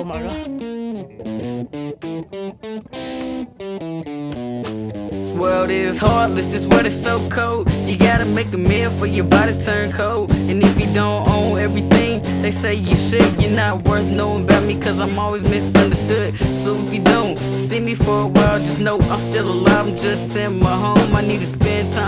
This world is heartless, this world is so cold. You gotta make a meal for your body turn cold. And if you don't own everything, they say you should. You're not worth knowing about me, cause I'm always misunderstood. So if you don't see me for a while, just know I'm still alive. I'm just in my home. I need to spend time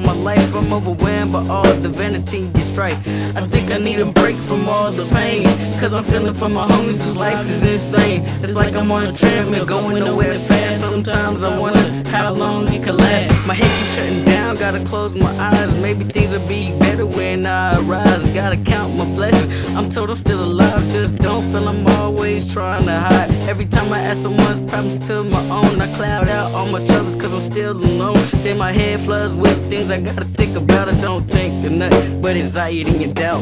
my life. I'm overwhelmed by all the vanity and strife. I think I need a break from all the pain. Cause I'm feeling for my homies whose life is insane. It's like I'm on a treadmill going nowhere fast. Sometimes I wonder how long it can last. My head keeps shutting down, gotta close my eyes. Maybe things will be better when I arise. Gotta count my blessings. I'm told I'm still alive, just don't feel I'm always trying to hide. Every time I ask someone's problems to my own, I cloud out all my troubles cause I'm still alone. Then my head floods with things I gotta think about. I don't think of nothing but anxiety and doubt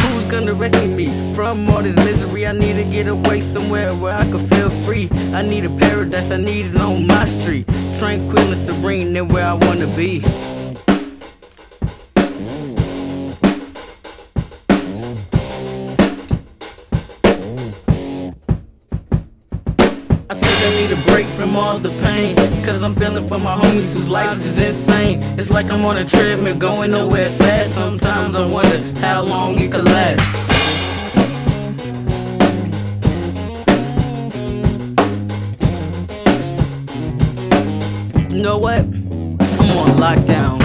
Who's gonna rescue me from all this misery. I need to get away somewhere where I can feel free. I need a paradise, I need it on my street. Tranquil and serene, and where I wanna be. I think I need a break from all the pain. Cause I'm feeling for my homies whose lives is insane. It's like I'm on a treadmill going nowhere fast. Sometimes I wonder how long it could last. You know what? I'm on lockdown.